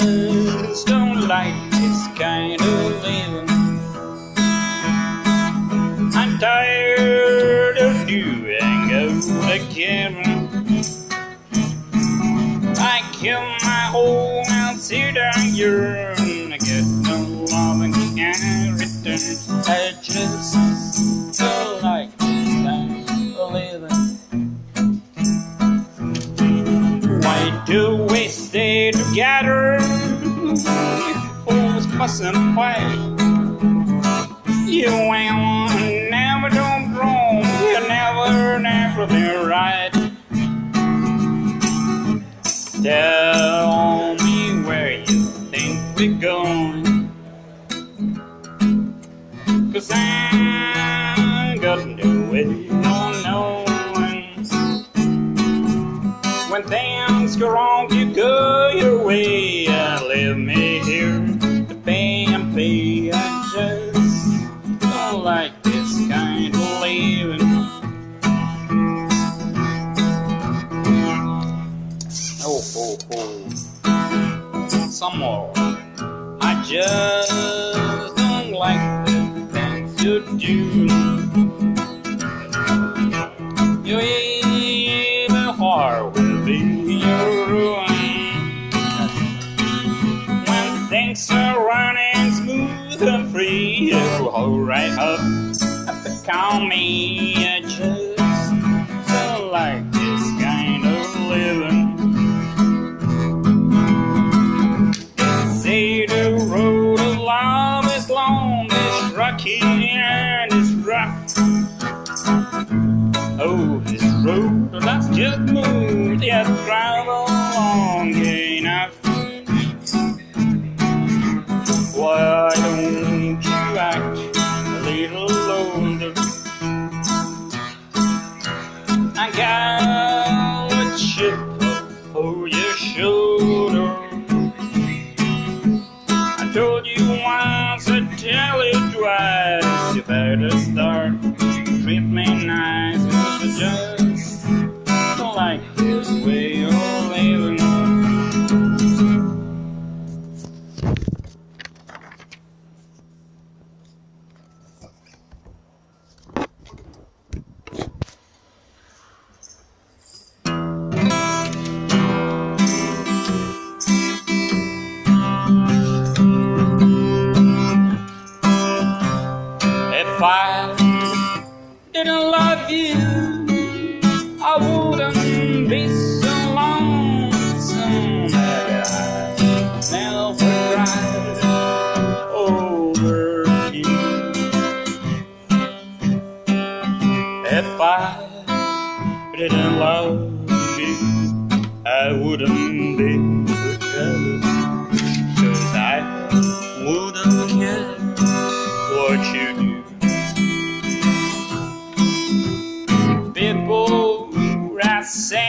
just don't like this kind of living. I'm tired of doing overgiving. I kill my whole mountain down your stay together? Always fussing fight. You ain't never done wrong. You never, never been right. Tell me where you think we're going. Cause I got no way of knowing. When things go wrong, Some more. I just don't like the things you do. Your evil heart will be your ruin. When things are running smooth and free, you hold right up to call me. Rocky and it's rough. Oh, this road that's just moved, yet travel long enough. Why don't you act a little older? I got a chip for your shoulder. I told you you, I wouldn't be so lonesome that I never cried over you. If I didn't love you, I wouldn't be say